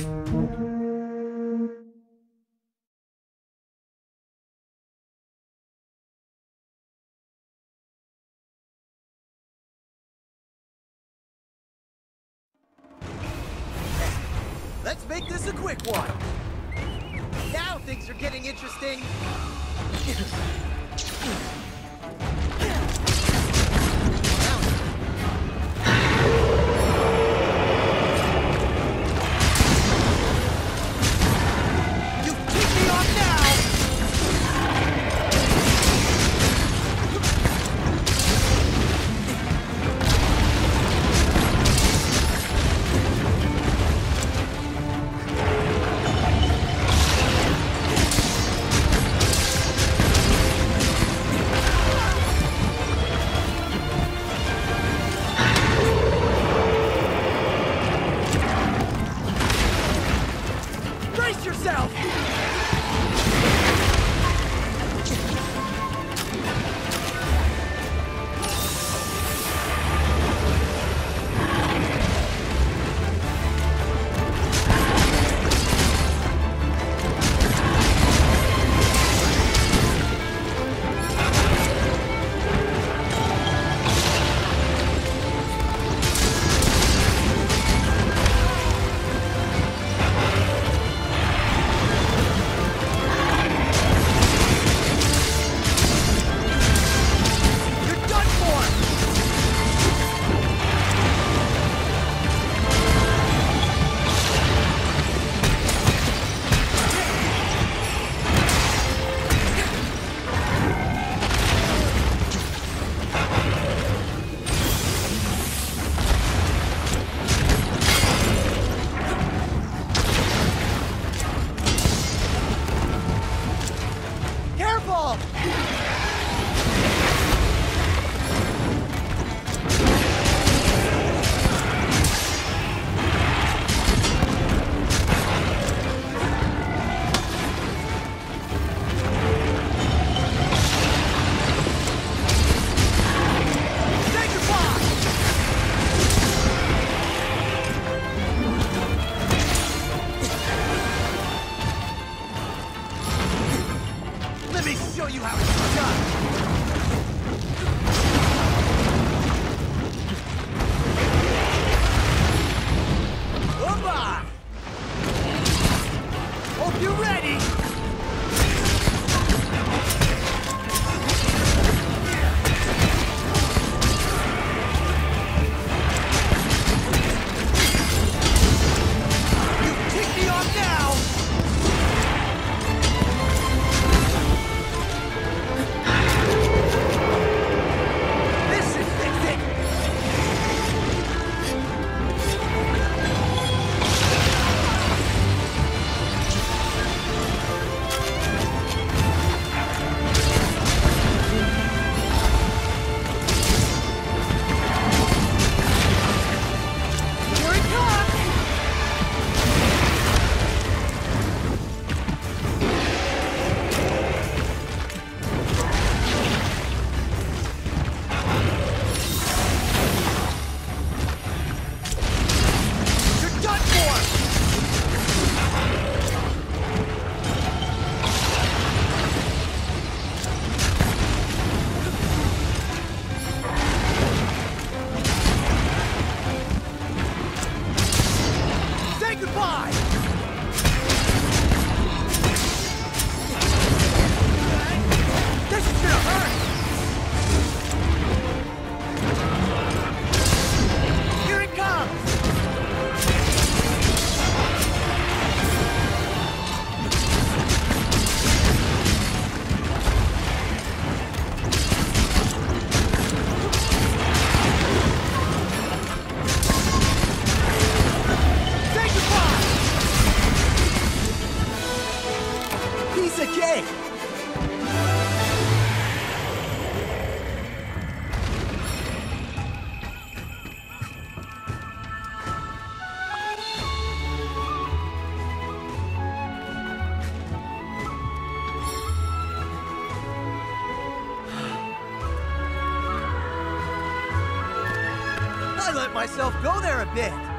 Let's make this a quick one. Now things are getting interesting. you how let myself go there a bit.